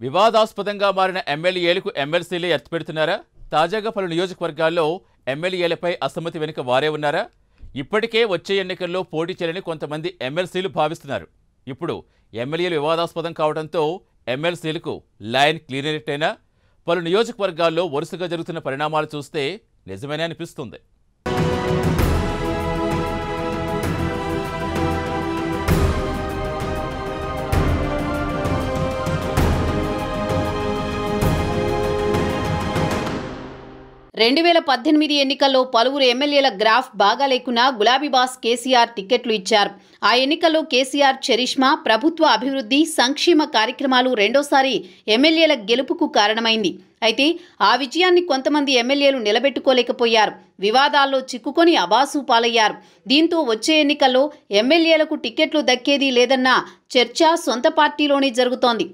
వివాదాస్పదంగా మారిన ఎమ్మెల్యేలకు ఎమ్మెల్సీలే ఎత్తుపెడుతున్నారా? తాజాగా పలు నియోజకవర్గాల్లో ఎమ్మెల్యేలపై అసమ్మతి వెనుక వారే ఉన్నారా? ఇప్పటికే వచ్చే ఎన్నికల్లో పోటీ చేయాలని కొంతమంది ఎమ్మెల్సీలు భావిస్తున్నారు. ఇప్పుడు ఎమ్మెల్యేలు వివాదాస్పదం కావడంతో ఎమ్మెల్సీలకు లైన్ క్లియర్ పలు నియోజకవర్గాల్లో వరుసగా జరుగుతున్న పరిణామాలు చూస్తే నిజమేనే అనిపిస్తుంది. రెండు వేల పద్దెనిమిది ఎన్నికల్లో పలువురు ఎమ్మెల్యేల గ్రాఫ్ బాగా లేకున్నా గులాబీ బాస్ కేసీఆర్ టికెట్లు ఇచ్చారు. ఆ ఎన్నికల్లో కేసీఆర్ చరిష్మా ప్రభుత్వ అభివృద్ధి సంక్షేమ కార్యక్రమాలు రెండోసారి ఎమ్మెల్యేల గెలుపుకు కారణమైంది. అయితే ఆ విజయాన్ని కొంతమంది ఎమ్మెల్యేలు నిలబెట్టుకోలేకపోయారు. వివాదాల్లో చిక్కుకొని అబాసు పాలయ్యారు. దీంతో వచ్చే ఎన్నికల్లో ఎమ్మెల్యేలకు టికెట్లు దక్కేది లేదన్న చర్చ సొంత పార్టీలోనే జరుగుతోంది.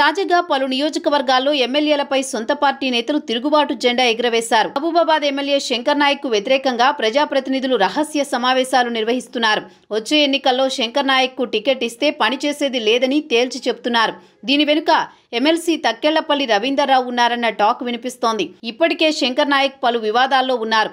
తాజాగా పలు నియోజకవర్గాల్లో ఎమ్మెల్యేలపై సొంత పార్టీ నేతలు తిరుగుబాటు జెండా ఎగురవేశారు. మహబూబాబాద్ ఎమ్మెల్యే శంకర్ నాయక్కు వ్యతిరేకంగా ప్రజాప్రతినిధులు రహస్య సమావేశాలు నిర్వహిస్తున్నారు. వచ్చే ఎన్నికల్లో శంకర్ నాయక్కు టికెట్ ఇస్తే పనిచేసేది లేదని తేల్చి చెప్తున్నారు. దీని వెనుక ఎమ్మెల్సీ తక్కెళ్ళపల్లి రవీందర్రావు ఉన్నారన్న టాక్ వినిపిస్తోంది. ఇప్పటికే శంకర్ నాయక్ పలు వివాదాల్లో ఉన్నారు.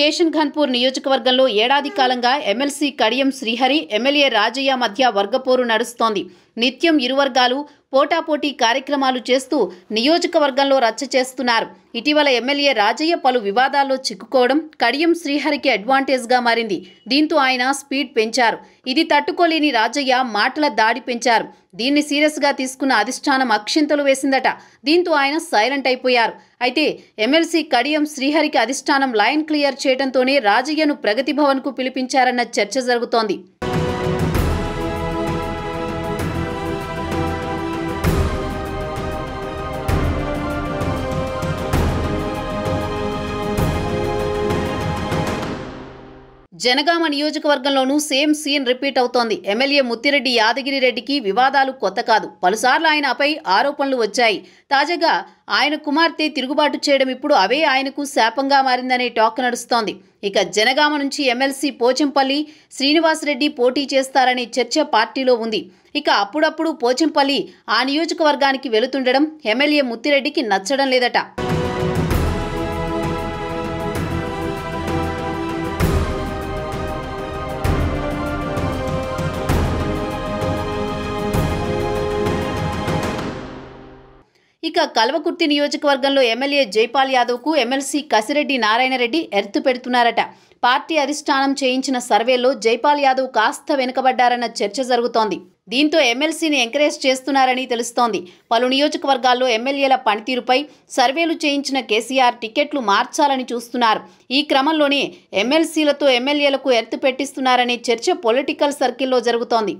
స్టేషన్ ఘన్పూర్ నియోజకవర్గంలో ఏడాది కాలంగా ఎమ్మెల్సీ కడియం శ్రీహరి ఎమ్మెల్యే రాజయ్య మధ్య వర్గపోరు నడుస్తోంది. నిత్యం ఇరువర్గాలు పోటాపోటీ కార్యక్రమాలు చేస్తూ నియోజకవర్గంలో రచ్చ చేస్తున్నారు. ఇటీవల ఎమ్మెల్యే రాజయ్య పలు వివాదాల్లో చిక్కుకోవడం కడియం శ్రీహరికి అడ్వాంటేజ్గా మారింది. దీంతో ఆయన స్పీడ్ పెంచారు. ఇది తట్టుకోలేని రాజయ్య మాటల దాడి పెంచారు. దీన్ని సీరియస్గా తీసుకున్న అధిష్టానం అక్షింతలు వేసిందట. దీంతో ఆయన సైలెంట్ అయిపోయారు. అయితే ఎమ్మెల్సీ కడియం శ్రీహరికి అధిష్టానం లైన్ క్లియర్ చేయడంతోనే రాజయ్యను ప్రగతి భవన్కు పిలిపించారన్న చర్చ జరుగుతోంది. జనగామ నియోజకవర్గంలోనూ సేమ్ సీన్ రిపీట్ అవుతోంది. ఎమ్మెల్యే ముత్తిరెడ్డి యాదగిరి రెడ్డికి వివాదాలు కొత్త కాదు. పలుసార్లు ఆయనపై ఆరోపణలు వచ్చాయి. తాజాగా ఆయన కుమార్తె తిరుగుబాటు చేయడం ఇప్పుడు అవే ఆయనకు శాపంగా మారిందనే టాక్ నడుస్తోంది. ఇక జనగామ నుంచి ఎమ్మెల్సీ పోచంపల్లి శ్రీనివాసరెడ్డి పోటీ చేస్తారనే చర్చ పార్టీలో ఉంది. ఇక అప్పుడప్పుడు పోచంపల్లి ఆ నియోజకవర్గానికి వెళుతుండడం ఎమ్మెల్యే ముత్తిరెడ్డికి నచ్చడం లేదట. ఇక కల్వకుర్తి నియోజకవర్గంలో ఎమ్మెల్యే జైపాల్ యాదవ్కు ఎమ్మెల్సీ కసిరెడ్డి నారాయణరెడ్డి ఎర్తు పెడుతున్నారట. పార్టీ అధిష్టానం చేయించిన సర్వేలో జైపాల్ యాదవ్ కాస్త వెనుకబడ్డారన్న చర్చ జరుగుతోంది. దీంతో ఎమ్మెల్సీని ఎంకరేజ్ చేస్తున్నారని తెలుస్తోంది. పలు నియోజకవర్గాల్లో ఎమ్మెల్యేల పనితీరుపై సర్వేలు చేయించిన కేసీఆర్ టికెట్లు మార్చాలని చూస్తున్నారు. ఈ క్రమంలోనే ఎమ్మెల్సీలతో ఎమ్మెల్యేలకు ఎర్తు పెట్టిస్తున్నారనే చర్చ పొలిటికల్ సర్కిల్లో జరుగుతోంది.